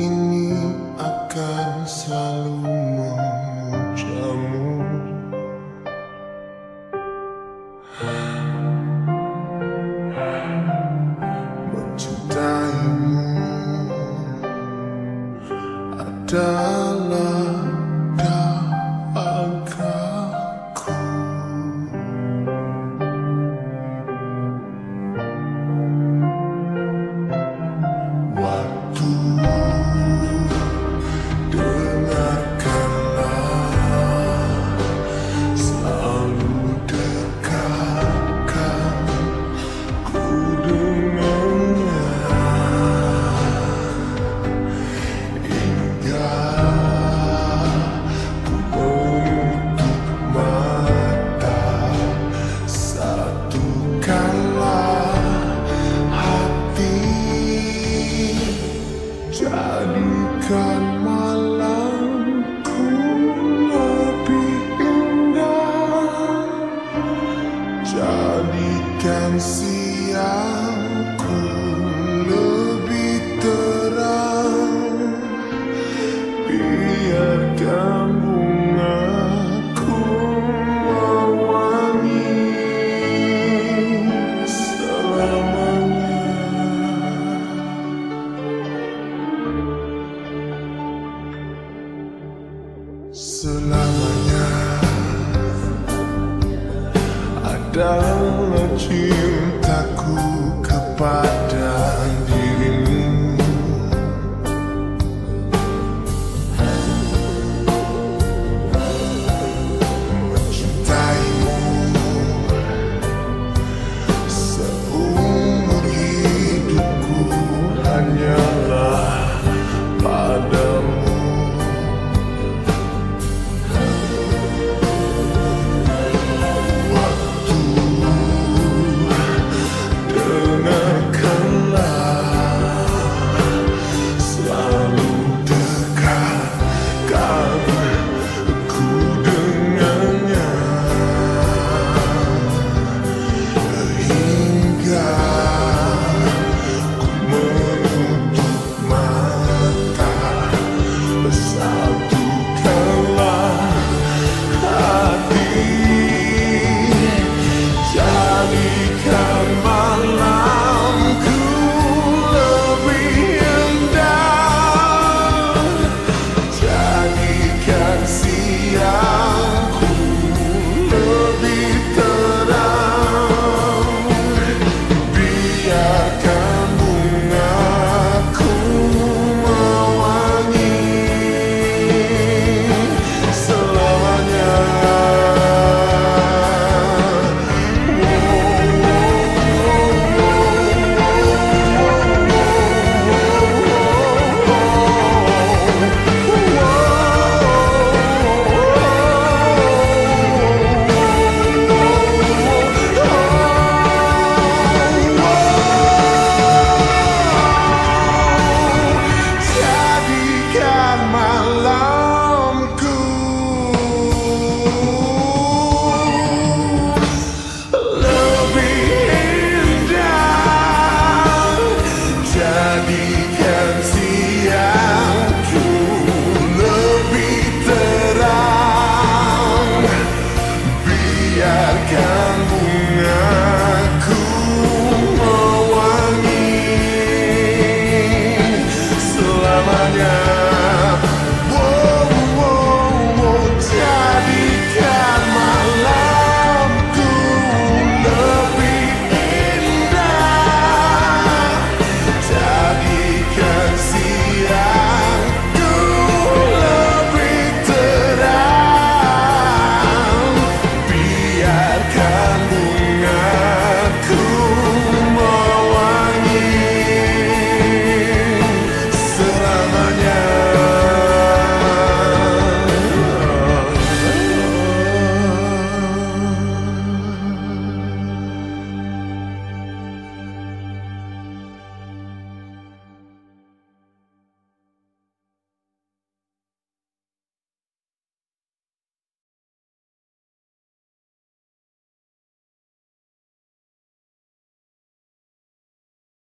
ini akan selalu memujamu. Mencintaimu. Ada usiaku lebih terang. Biarkan bungaku mewangi selamanya. Selamanya. adalah cintaku kepada